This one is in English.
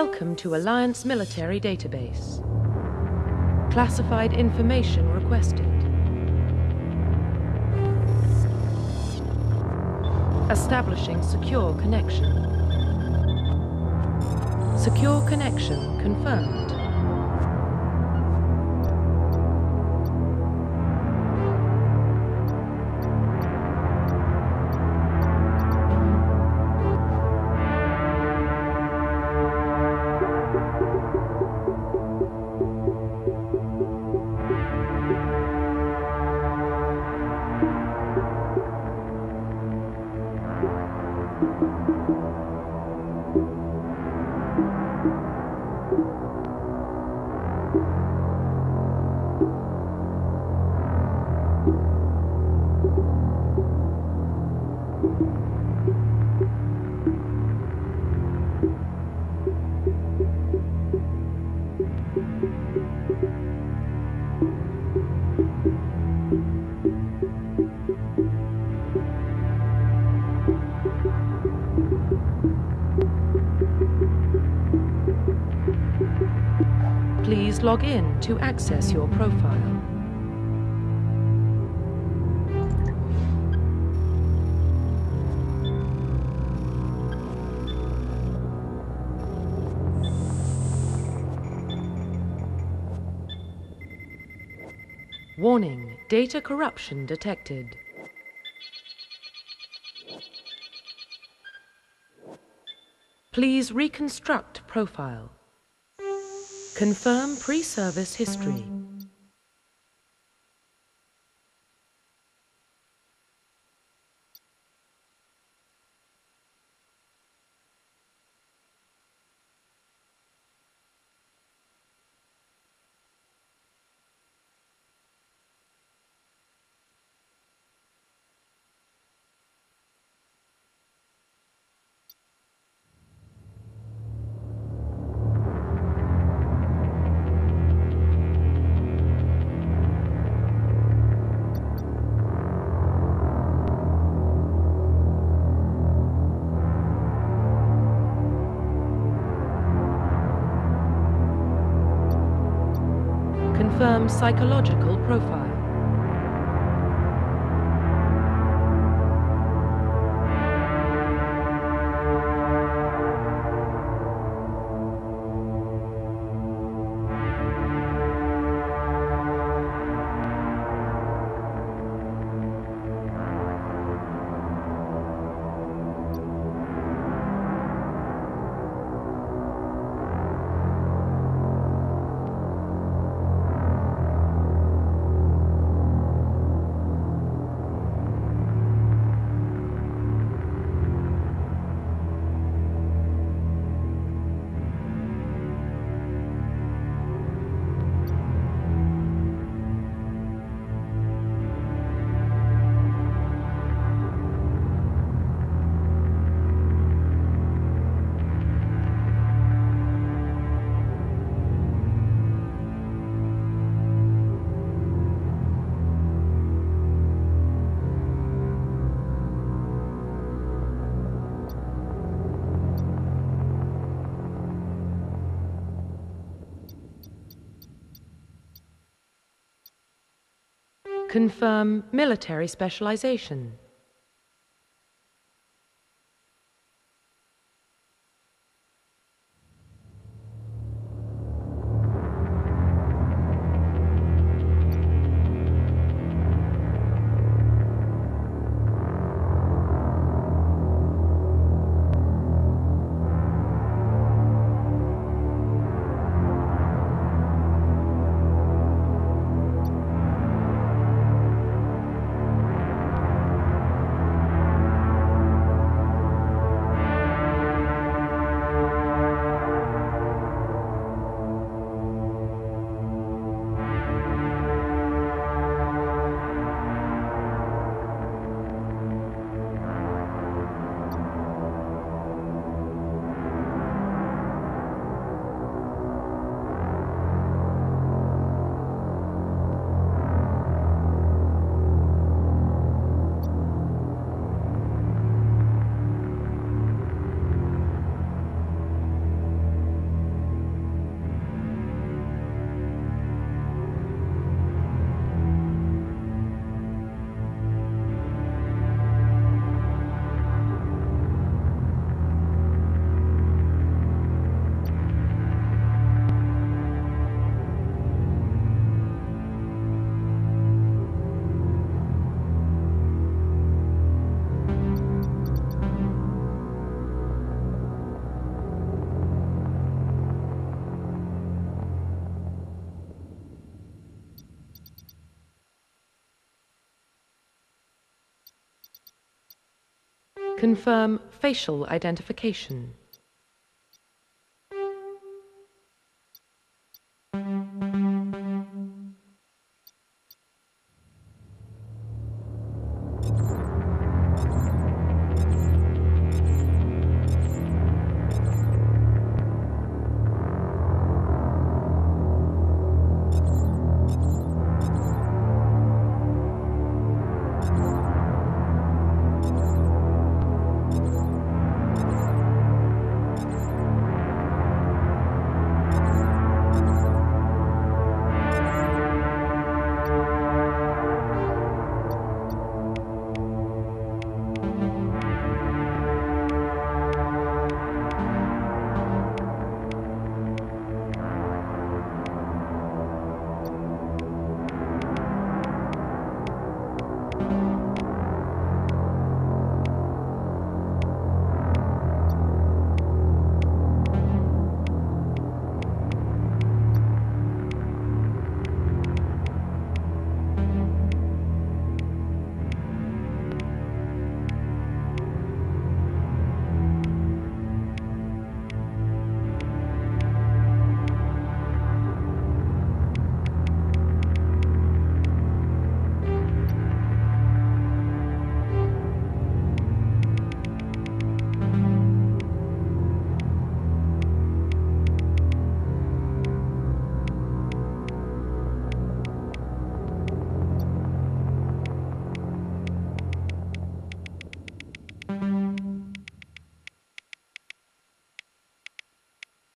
Welcome to Alliance Military Database. Classified information requested. Establishing secure connection. Secure connection confirmed. Please log in to access your profile. Warning, data corruption detected. Please reconstruct profile. Confirm pre-service history. Confirm psychological profile. Confirm military specialization. Confirm facial identification.